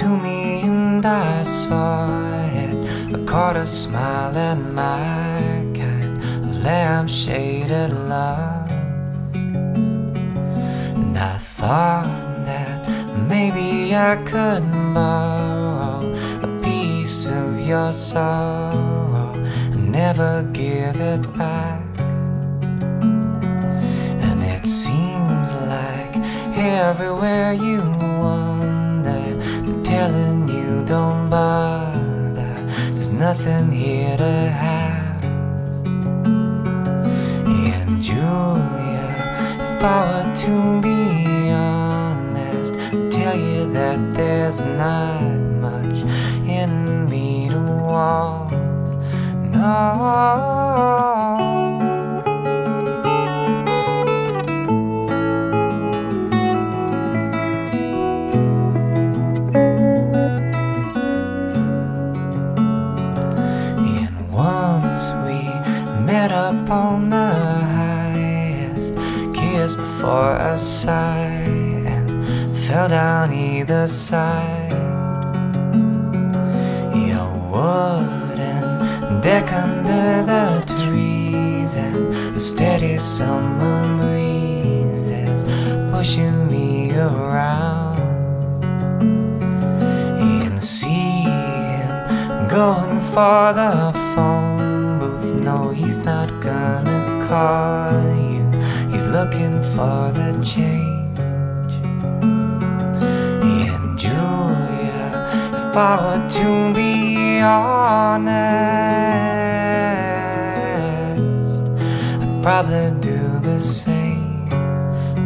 I saw it, I caught a smile and my kind of lampshaded love. And I thought that maybe I could borrow a piece of your sorrow and never give it back. And it seems like everywhere you telling you don't bother. There's nothing here to have. And Giulia, if I were to be honest, I'd tell you that there's not much in me to want. No. Before a sigh, and fell down either side. Your wooden deck under the trees, and the steady summer breezes pushing me around. And see him going for the phone booth. No, he's not gonna call you. Looking for the change. And Giulia, if I were to be honest, I'd probably do the same.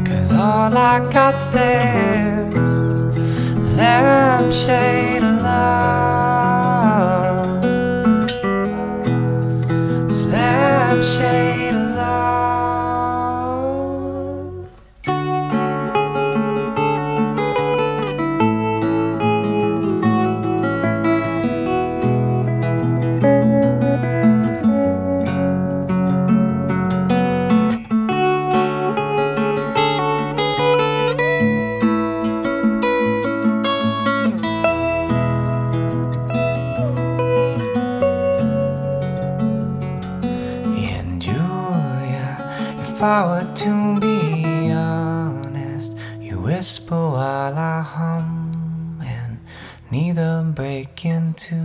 Cause all I got's this lampshade of love. Were to be honest, you whisper while I hum and neither break into.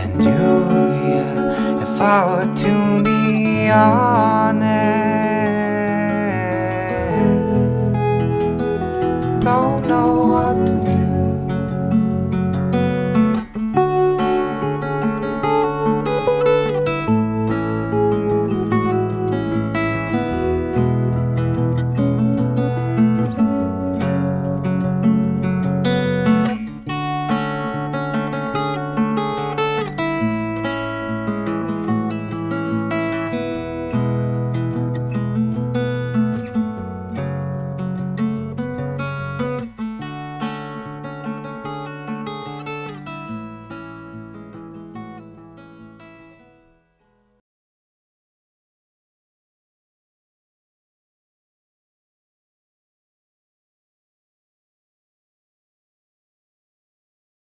And Giulia, if I were to be honest,